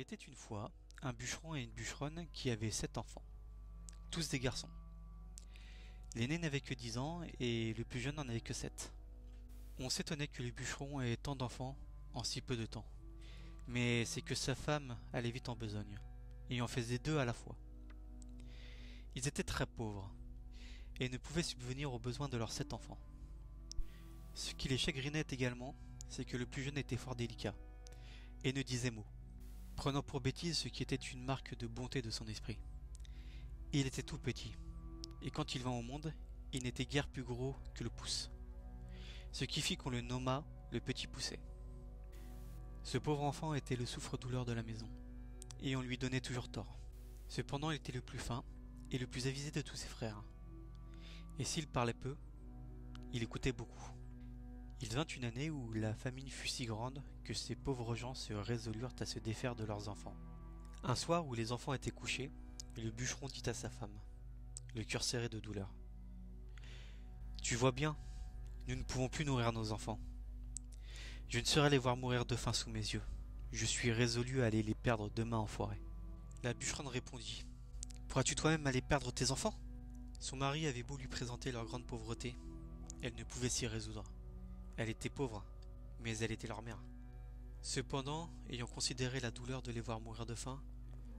Il était une fois un bûcheron et une bûcheronne qui avaient sept enfants, tous des garçons. L'aîné n'avait que dix ans et le plus jeune n'en avait que sept. On s'étonnait que le bûcheron ait tant d'enfants en si peu de temps. Mais c'est que sa femme allait vite en besogne, et en faisait deux à la fois. Ils étaient très pauvres, et ne pouvaient subvenir aux besoins de leurs sept enfants. Ce qui les chagrinait également, c'est que le plus jeune était fort délicat, et ne disait mot, prenant pour bêtise ce qui était une marque de bonté de son esprit. Il était tout petit, et quand il vint au monde, il n'était guère plus gros que le pouce, ce qui fit qu'on le nomma le petit pousset. Ce pauvre enfant était le souffre-douleur de la maison, et on lui donnait toujours tort. Cependant, il était le plus fin et le plus avisé de tous ses frères. Et s'il parlait peu, il écoutait beaucoup. Il vint une année où la famine fut si grande que ces pauvres gens se résolurent à se défaire de leurs enfants. Un soir où les enfants étaient couchés, le bûcheron dit à sa femme, le cœur serré de douleur. Tu vois bien, nous ne pouvons plus nourrir nos enfants. Je ne saurais les voir mourir de faim sous mes yeux. Je suis résolu à aller les perdre demain en forêt. La bûcheronne répondit. Pourras-tu toi-même aller perdre tes enfants? Son mari avait beau lui présenter leur grande pauvreté, elle ne pouvait s'y résoudre. Elle était pauvre, mais elle était leur mère. Cependant, ayant considéré la douleur de les voir mourir de faim,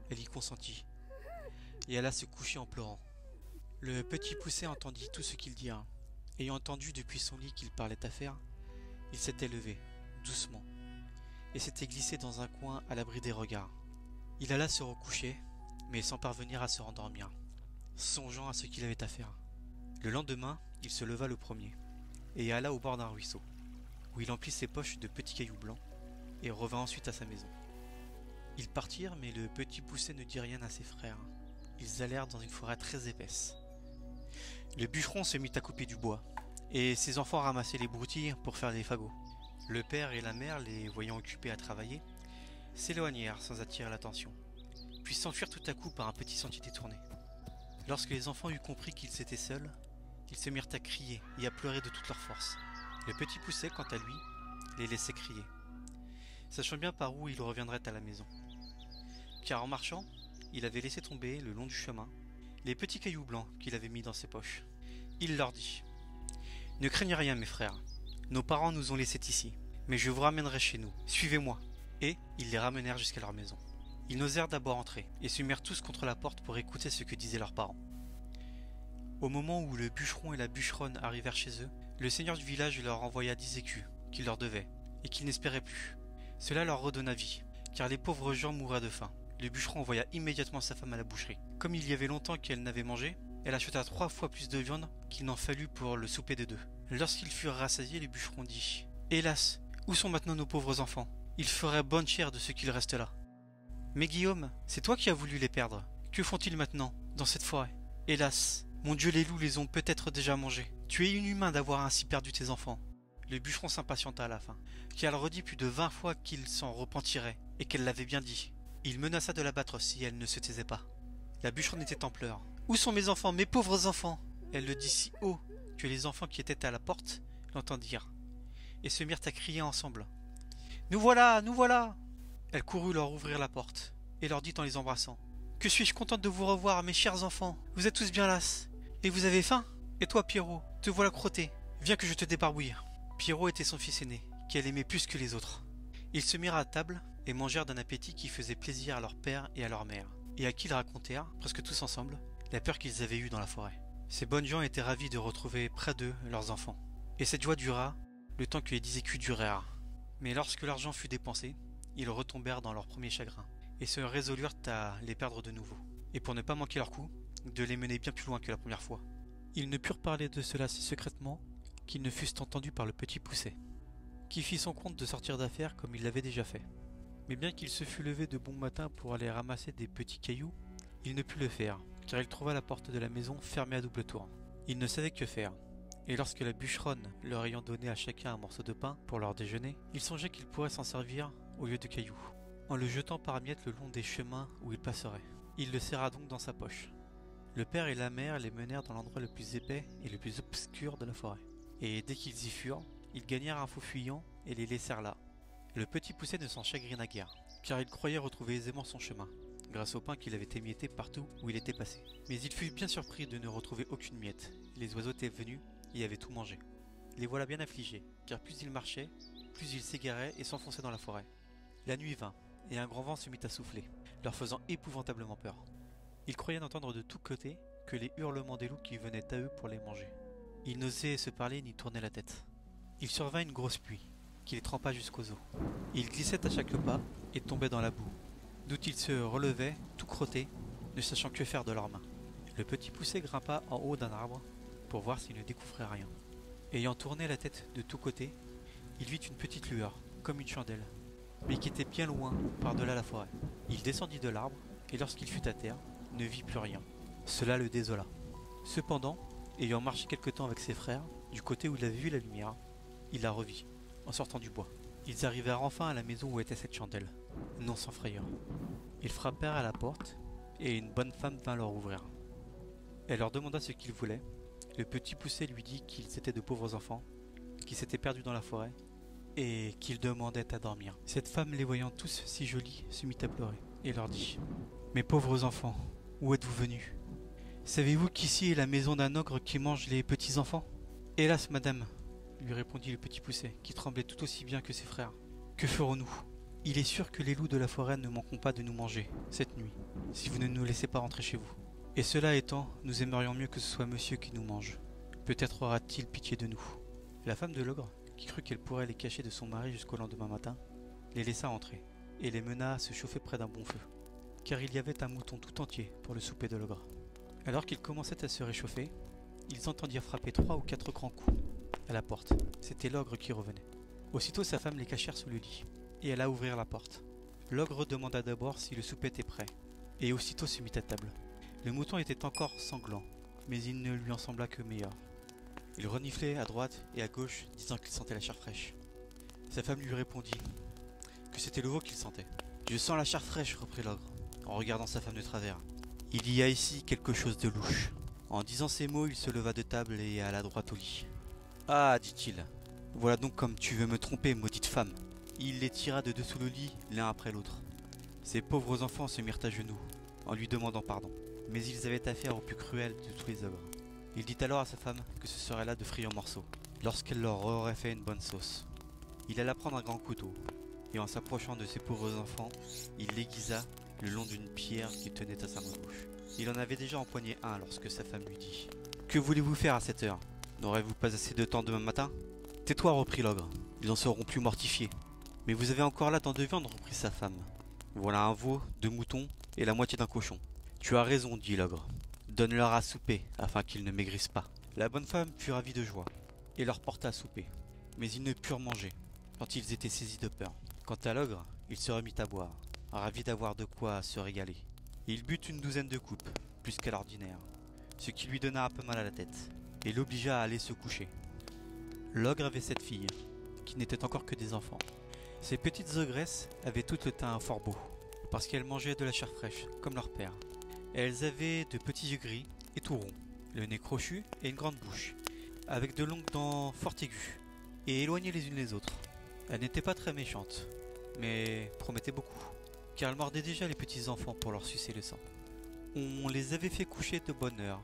elle y consentit, et alla se coucher en pleurant. Le petit poussé entendit tout ce qu'il dirent. Ayant entendu depuis son lit qu'il parlait à faire, il s'était levé, doucement, et s'était glissé dans un coin à l'abri des regards. Il alla se recoucher, mais sans parvenir à se rendormir, songeant à ce qu'il avait à faire. Le lendemain, il se leva le premier, et alla au bord d'un ruisseau, où il emplit ses poches de petits cailloux blancs, et revint ensuite à sa maison. Ils partirent, mais le petit poussé ne dit rien à ses frères. Ils allèrent dans une forêt très épaisse. Le bûcheron se mit à couper du bois, et ses enfants ramassaient les broutilles pour faire des fagots. Le père et la mère, les voyant occupés à travailler, s'éloignèrent sans attirer l'attention, puis s'enfuirent tout à coup par un petit sentier détourné. Lorsque les enfants eurent compris qu'ils étaient seuls, ils se mirent à crier et à pleurer de toute leur force. Le petit poussé, quant à lui, les laissait crier, sachant bien par où il reviendrait à la maison. Car en marchant, il avait laissé tomber, le long du chemin, les petits cailloux blancs qu'il avait mis dans ses poches. Il leur dit Ne craignez rien, mes frères. Nos parents nous ont laissés ici, mais je vous ramènerai chez nous. Suivez-moi. Et ils les ramenèrent jusqu'à leur maison. Ils n'osèrent d'abord entrer, et se mirent tous contre la porte pour écouter ce que disaient leurs parents. Au moment où le bûcheron et la bûcheronne arrivèrent chez eux, le seigneur du village leur envoya dix écus qu'il leur devait, et qu'ils n'espéraient plus. Cela leur redonna vie, car les pauvres gens mouraient de faim. Le bûcheron envoya immédiatement sa femme à la boucherie. Comme il y avait longtemps qu'elle n'avait mangé, elle acheta trois fois plus de viande qu'il n'en fallut pour le souper des deux. Lorsqu'ils furent rassasiés, le bûcheron dit Hélas, où sont maintenant nos pauvres enfants? Ils feraient bonne chère de ce qu'il reste là. Mais Guillaume, c'est toi qui as voulu les perdre. Que font-ils maintenant, dans cette forêt? Hélas, mon Dieu, les loups les ont peut-être déjà mangés. Tu es inhumain d'avoir ainsi perdu tes enfants. Le bûcheron s'impatienta à la fin, car elle redit plus de vingt fois qu'il s'en repentirait, et qu'elle l'avait bien dit. Il menaça de l'abattre si elle ne se taisait pas. La bûcheronne était en pleurs. Où sont mes enfants, mes pauvres enfants? Elle le dit si haut que les enfants qui étaient à la porte l'entendirent, et se mirent à crier ensemble. Nous voilà, nous voilà Elle courut leur ouvrir la porte, et leur dit en les embrassant. Que suis-je contente de vous revoir, mes chers enfants? Vous êtes tous bien lasses. Et vous avez faim? Et toi, Pierrot, te voilà crotté. Viens que je te débarbouille. Pierrot était son fils aîné, qu'elle aimait plus que les autres. Ils se mirent à table et mangèrent d'un appétit qui faisait plaisir à leur père et à leur mère, et à qui ils racontèrent, presque tous ensemble, la peur qu'ils avaient eue dans la forêt. Ces bonnes gens étaient ravis de retrouver près d'eux leurs enfants. Et cette joie dura le temps que les dix écus durèrent. Mais lorsque l'argent fut dépensé, ils retombèrent dans leur premier chagrin, et se résolurent à les perdre de nouveau. Et pour ne pas manquer leur coup, de les mener bien plus loin que la première fois. Ils ne purent parler de cela si secrètement qu'ils ne fussent entendus par le petit pousset, qui fit son compte de sortir d'affaires comme il l'avait déjà fait. Mais bien qu'il se fût levé de bon matin pour aller ramasser des petits cailloux, il ne put le faire, car il trouva la porte de la maison fermée à double tour. Il ne savait que faire, et lorsque la bûcheronne leur ayant donné à chacun un morceau de pain pour leur déjeuner, il songeait qu'il pourrait s'en servir au lieu de cailloux, en le jetant par miettes le long des chemins où il passerait. Il le serra donc dans sa poche. Le père et la mère les menèrent dans l'endroit le plus épais et le plus obscur de la forêt. Et dès qu'ils y furent, ils gagnèrent un faux fuyant et les laissèrent là, Le petit poussé ne s'en chagrina guère, car il croyait retrouver aisément son chemin, grâce au pain qu'il avait émietté partout où il était passé. Mais il fut bien surpris de ne retrouver aucune miette. Les oiseaux étaient venus et avaient tout mangé. Les voilà bien affligés, car plus ils marchaient, plus ils s'égaraient et s'enfonçaient dans la forêt. La nuit vint, et un grand vent se mit à souffler, leur faisant épouvantablement peur. Ils croyaient n'entendre de tous côtés que les hurlements des loups qui venaient à eux pour les manger. Ils n'osaient se parler ni tourner la tête. Il survint une grosse pluie, qui les trempa jusqu'aux os. Ils glissaient à chaque pas et tombaient dans la boue, d'où ils se relevaient, tout crottés, ne sachant que faire de leurs mains. Le petit poussé grimpa en haut d'un arbre pour voir s'il ne découvrait rien. Ayant tourné la tête de tous côtés, il vit une petite lueur, comme une chandelle, mais qui était bien loin, par-delà la forêt. Il descendit de l'arbre, et lorsqu'il fut à terre, ne vit plus rien. Cela le désola. Cependant, ayant marché quelque temps avec ses frères, du côté où il avait vu la lumière, il la revit, en sortant du bois. Ils arrivèrent enfin à la maison où était cette chandelle, non sans frayeur. Ils frappèrent à la porte, et une bonne femme vint leur ouvrir. Elle leur demanda ce qu'ils voulaient. Le petit poussé lui dit qu'ils étaient de pauvres enfants, qui s'étaient perdus dans la forêt, et qu'ils demandaient à dormir. Cette femme, les voyant tous si jolis, se mit à pleurer, et leur dit Mes pauvres enfants, où êtes-vous venus Savez-vous qu'ici est la maison d'un ogre qui mange les petits enfants Hélas, madame, lui répondit le petit poussé, qui tremblait tout aussi bien que ses frères. Que ferons-nous? Il est sûr que les loups de la forêt ne manqueront pas de nous manger, cette nuit, si vous ne nous laissez pas rentrer chez vous. Et cela étant, nous aimerions mieux que ce soit monsieur qui nous mange. Peut-être aura-t-il pitié de nous. La femme de l'ogre, qui crut qu'elle pourrait les cacher de son mari jusqu'au lendemain matin, les laissa entrer, et les mena à se chauffer près d'un bon feu, car il y avait un mouton tout entier pour le souper de l'ogre. Alors qu'ils commençaient à se réchauffer, ils entendirent frapper trois ou quatre grands coups à la porte. C'était l'ogre qui revenait. Aussitôt sa femme les cachèrent sous le lit, et alla ouvrir la porte. L'ogre demanda d'abord si le souper était prêt, et aussitôt se mit à table. Le mouton était encore sanglant, mais il ne lui en sembla que meilleur. Il reniflait à droite et à gauche, disant qu'il sentait la chair fraîche. Sa femme lui répondit que c'était le veau qu'il sentait. Je sens la chair fraîche, reprit l'ogre, en regardant sa femme de travers. Il y a ici quelque chose de louche. En disant ces mots, il se leva de table et alla droit au lit. Ah, dit-il, voilà donc comme tu veux me tromper, maudite femme. Il les tira de dessous le lit, l'un après l'autre. Ces pauvres enfants se mirent à genoux, en lui demandant pardon. Mais ils avaient affaire au plus cruel de tous les ogres. Il dit alors à sa femme que ce serait là de friands morceaux, lorsqu'elle leur aurait fait une bonne sauce. Il alla prendre un grand couteau, et en s'approchant de ses pauvres enfants, il l'aiguisa le long d'une pierre qu'il tenait à sa main gauche. Il en avait déjà empoigné un lorsque sa femme lui dit Que voulez-vous faire à cette heure? N'aurez-vous pas assez de temps demain matin? Tais-toi, reprit l'ogre, ils en seront plus mortifiés. Mais vous avez encore là tant de viande, reprit sa femme. Voilà un veau, deux moutons et la moitié d'un cochon. Tu as raison, dit l'ogre. Donne-leur à souper, afin qu'ils ne maigrissent pas. La bonne femme fut ravie de joie, et leur porta à souper. Mais ils ne purent manger, tant ils étaient saisis de peur. Quant à l'ogre, il se remit à boire, ravi d'avoir de quoi se régaler. Il but une douzaine de coupes, plus qu'à l'ordinaire, ce qui lui donna un peu mal à la tête, et l'obligea à aller se coucher. L'ogre avait sept filles, qui n'étaient encore que des enfants. Ces petites ogresses avaient tout le teint fort beau, parce qu'elles mangeaient de la chair fraîche, comme leur père. Elles avaient de petits yeux gris et tout ronds, le nez crochu et une grande bouche, avec de longues dents fort aiguës, et éloignées les unes les autres. Elles n'étaient pas très méchantes, mais promettaient beaucoup, car elles mordaient déjà les petits enfants pour leur sucer le sang. On les avait fait coucher de bonne heure,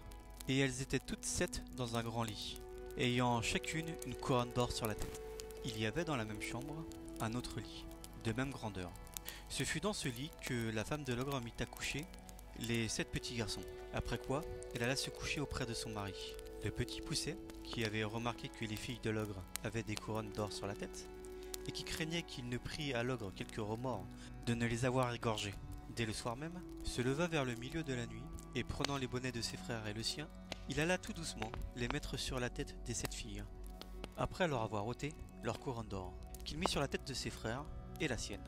et elles étaient toutes sept dans un grand lit, ayant chacune une couronne d'or sur la tête. Il y avait dans la même chambre un autre lit, de même grandeur. Ce fut dans ce lit que la femme de l'ogre mit à coucher les sept petits garçons. Après quoi, elle alla se coucher auprès de son mari. Le petit poussé, qui avait remarqué que les filles de l'ogre avaient des couronnes d'or sur la tête, et qui craignait qu'il ne prît à l'ogre quelque remords de ne les avoir égorgées dès le soir même, se leva vers le milieu de la nuit, et prenant les bonnets de ses frères et le sien, il alla tout doucement les mettre sur la tête des sept filles. Après leur avoir ôté leur couronne d'or, qu'il mit sur la tête de ses frères et la sienne,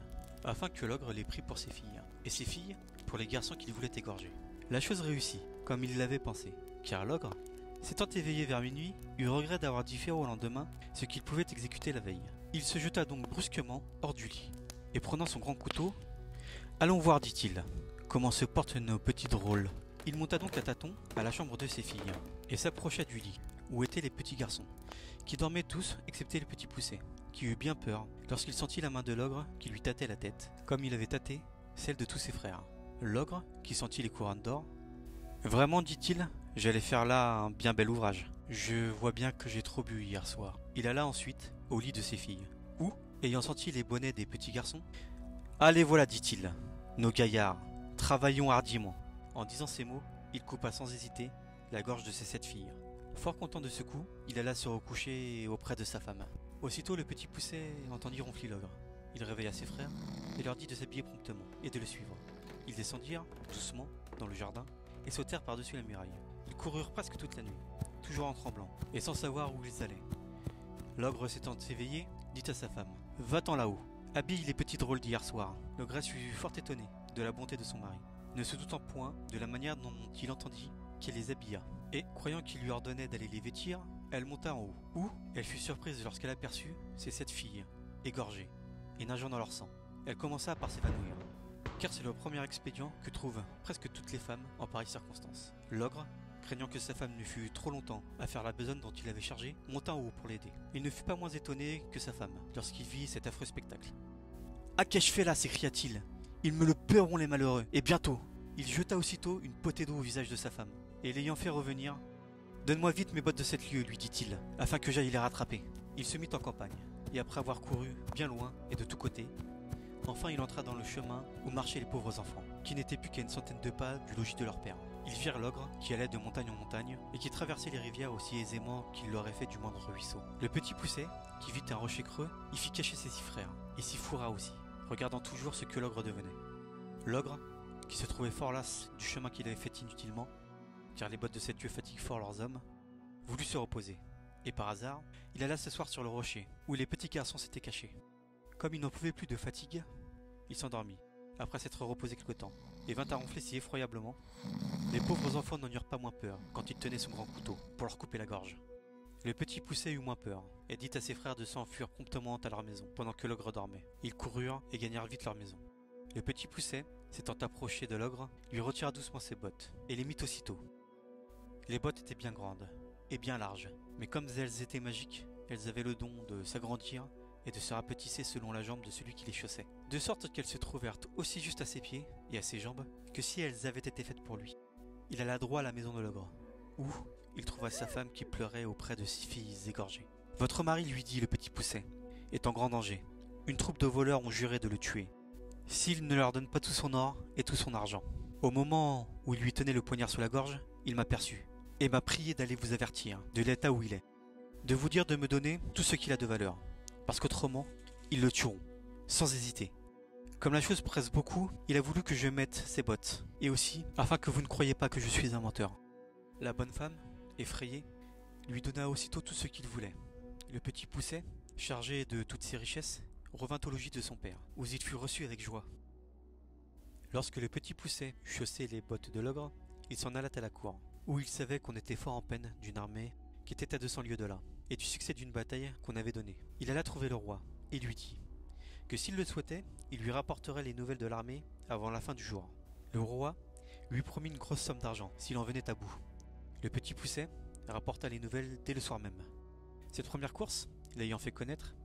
afin que l'ogre les prît pour ses filles, et ses filles pour les garçons qu'il voulait égorger. La chose réussit, comme il l'avait pensé, car l'ogre, s'étant éveillé vers minuit, eut regret d'avoir dit faire au lendemain ce qu'il pouvait exécuter la veille. Il se jeta donc brusquement hors du lit, et prenant son grand couteau, Allons voir, dit-il, comment se portent nos petits drôles. Il monta donc à tâtons à la chambre de ses filles, et s'approcha du lit, où étaient les petits garçons, qui dormaient tous excepté le petit poussé, qui eut bien peur lorsqu'il sentit la main de l'ogre qui lui tâtait la tête, comme il avait tâté celle de tous ses frères. L'ogre, qui sentit les couronnes d'or, Vraiment, dit-il, j'allais faire là un bien bel ouvrage. Je vois bien que j'ai trop bu hier soir. Il alla ensuite au lit de ses filles, où, ayant senti les bonnets des petits garçons, Allez voilà, dit-il, nos gaillards, travaillons hardiment. En disant ces mots, il coupa sans hésiter la gorge de ses sept filles. Fort content de ce coup, il alla se recoucher auprès de sa femme. Aussitôt le petit pousset entendit ronfler l'ogre. Il réveilla ses frères et leur dit de s'habiller promptement et de le suivre. Ils descendirent, doucement, dans le jardin, et sautèrent par-dessus la muraille. Ils coururent presque toute la nuit, toujours en tremblant, et sans savoir où ils allaient. L'ogre s'étant éveillé, dit à sa femme Va-t'en là-haut, habille les petits drôles d'hier soir. L'ogresse fut fort étonnée de la bonté de son mari, ne se doutant point de la manière dont il entendit qu'elle les habilla. Et, croyant qu'il lui ordonnait d'aller les vêtir, elle monta en haut, où elle fut surprise lorsqu'elle aperçut ses sept filles, égorgées, et nageant dans leur sang. Elle commença par s'évanouir car c'est le premier expédient que trouvent presque toutes les femmes en pareille circonstance. L'ogre, craignant que sa femme ne fût trop longtemps à faire la besogne dont il avait chargé, monta en haut pour l'aider. Il ne fut pas moins étonné que sa femme lorsqu'il vit cet affreux spectacle. Ah qu'ai-je fait là s'écria-t-il. Ils me le paieront les malheureux, et bientôt. Il jeta aussitôt une potée d'eau au visage de sa femme, et l'ayant fait revenir, Donne-moi vite mes bottes de cette lieu, lui dit-il, afin que j'aille les rattraper. Il se mit en campagne, et après avoir couru bien loin et de tous côtés, Enfin, il entra dans le chemin où marchaient les pauvres enfants, qui n'étaient plus qu'à une centaine de pas du logis de leur père. Ils virent l'ogre qui allait de montagne en montagne et qui traversait les rivières aussi aisément qu'il l'aurait fait du moindre ruisseau. Le petit pousset, qui vit un rocher creux, y fit cacher ses six frères et s'y fourra aussi, regardant toujours ce que l'ogre devenait. L'ogre, qui se trouvait fort las du chemin qu'il avait fait inutilement, car les bottes de cette lieu fatiguent fort leurs hommes, voulut se reposer. Et par hasard, il alla s'asseoir sur le rocher, où les petits garçons s'étaient cachés. Comme il n'en pouvait plus de fatigue, il s'endormit, après s'être reposé quelque temps, et vint à ronfler si effroyablement. Les pauvres enfants n'en eurent pas moins peur quand il tenait son grand couteau pour leur couper la gorge. Le petit pousset eut moins peur, et dit à ses frères de s'enfuir promptement à leur maison, pendant que l'ogre dormait. Ils coururent et gagnèrent vite leur maison. Le petit pousset, s'étant approché de l'ogre, lui retira doucement ses bottes, et les mit aussitôt. Les bottes étaient bien grandes, et bien larges, mais comme elles étaient magiques, elles avaient le don de s'agrandir et de se rapetisser selon la jambe de celui qui les chaussait, de sorte qu'elles se trouvèrent aussi juste à ses pieds et à ses jambes que si elles avaient été faites pour lui. Il alla droit à la maison de l'ogre, où il trouva sa femme qui pleurait auprès de six filles égorgées. Votre mari, lui dit le petit pousset, est en grand danger. Une troupe de voleurs ont juré de le tuer, s'il ne leur donne pas tout son or et tout son argent. Au moment où il lui tenait le poignard sous la gorge, il m'aperçut et m'a prié d'aller vous avertir de l'état où il est, de vous dire de me donner tout ce qu'il a de valeur, parce qu'autrement, ils le tueront, sans hésiter. Comme la chose presse beaucoup, il a voulu que je mette ses bottes, et aussi afin que vous ne croyiez pas que je suis un menteur. La bonne femme, effrayée, lui donna aussitôt tout ce qu'il voulait. Le petit pousset, chargé de toutes ses richesses, revint au logis de son père, où il fut reçu avec joie. Lorsque le petit pousset chaussé les bottes de l'ogre, il s'en alla à la cour, où il savait qu'on était fort en peine d'une armée qui était à 200 lieues de là et du succès d'une bataille qu'on avait donnée. Il alla trouver le roi et lui dit que s'il le souhaitait, il lui rapporterait les nouvelles de l'armée avant la fin du jour. Le roi lui promit une grosse somme d'argent s'il en venait à bout. Le petit pousset rapporta les nouvelles dès le soir même. Cette première course, l'ayant fait connaître,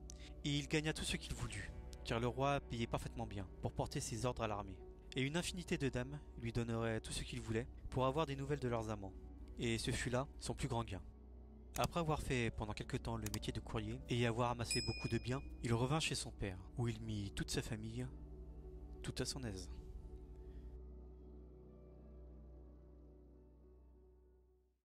il gagna tout ce qu'il voulut, car le roi payait parfaitement bien pour porter ses ordres à l'armée. Et une infinité de dames lui donneraient tout ce qu'il voulait pour avoir des nouvelles de leurs amants. Et ce fut là son plus grand gain. Après avoir fait pendant quelque temps le métier de courrier et y avoir amassé beaucoup de biens, il revint chez son père, où il mit toute sa famille tout à son aise.